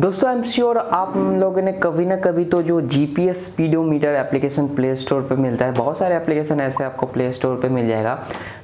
दोस्तों I am sure आप लोगों ने कभी ना कभी तो जो G P S speedometer application play store पर मिलता है, बहुत सारे एप्लीकेशन ऐसे आपको प्ले स्टोर पर मिल जाएगा,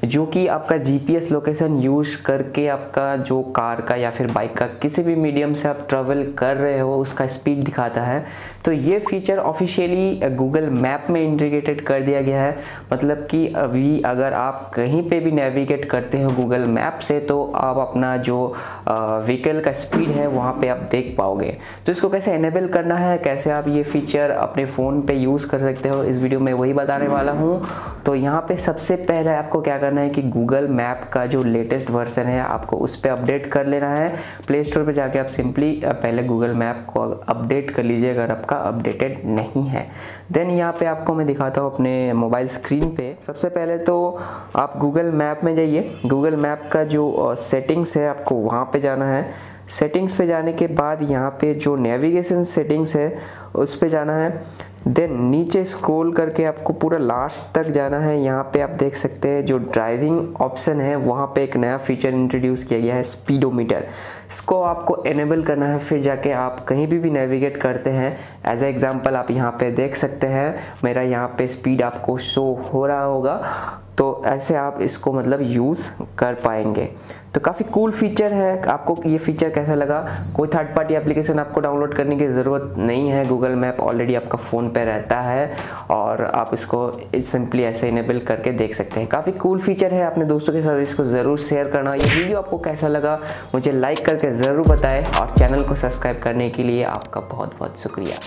जो कि आपका G P S location use करके आपका जो कार का या फिर बाइक का किसी भी मीडियम से आप ट्रेवल कर रहे हो, उसका स्पीड दिखाता है। तो ये फीचर ऑफिशियली गूगल मैप में इंटीग्रेटेड कर दिया गया है। मतलब कि अभी अगर आप कहीं पर भी नेविगेट करते हो गूगल मैप से तो आप अपना जो व्हीकल का स्पीड है, वहाँ पर आप देख पाओगे। तो इसको कैसे एनेबल करना है, कैसे आप ये फीचर अपने फ़ोन पे यूज़ कर सकते हो, इस वीडियो में वही बताने वाला हूँ। तो यहाँ पे सबसे पहले आपको क्या करना है कि गूगल मैप का जो लेटेस्ट वर्जन है, आपको उस पर अपडेट कर लेना है। प्ले स्टोर पर जाके आप सिंपली पहले गूगल मैप को अपडेट कर लीजिए अगर आपका अपडेटेड नहीं है। देन यहाँ पे आपको मैं दिखाता हूँ अपने मोबाइल स्क्रीन पर सबसे पहले तो आप गूगल मैप में जाइए। गूगल मैप का जो सेटिंग्स है, आपको वहाँ पे जाना है। सेटिंग्स पे जाने के बाद यहाँ पे जो नेविगेशन सेटिंग्स है, उस पर जाना है। देन नीचे स्क्रोल करके आपको पूरा लास्ट तक जाना है। यहाँ पे आप देख सकते हैं जो ड्राइविंग ऑप्शन है, वहाँ पे एक नया फीचर इंट्रोड्यूस किया गया है स्पीडोमीटर इसको आपको एनेबल करना है, फिर जाके आप कहीं भी भी नेविगेट करते हैं। एज ए एग्जांपल आप यहाँ पे देख सकते हैं, मेरा यहाँ पे स्पीड आपको शो हो रहा होगा। तो ऐसे आप इसको मतलब यूज़ कर पाएँगे। तो काफ़ी कूल फीचर है। आपको ये फीचर कैसा लगा? कोई थर्ड पार्टी एप्लीकेशन आपको डाउनलोड करने की ज़रूरत नहीं है। गूगल मैप ऑलरेडी आपका फ़ोन पे रहता है और आप इसको सिंपली ऐसे इनेबल करके देख सकते हैं। काफ़ी कूल फीचर है। अपने दोस्तों के साथ इसको ज़रूर शेयर करना। ये वीडियो आपको कैसा लगा? मुझे लाइक करके ज़रूर बताएँ और चैनल को सब्सक्राइब करने के लिए आपका बहुत बहुत शुक्रिया।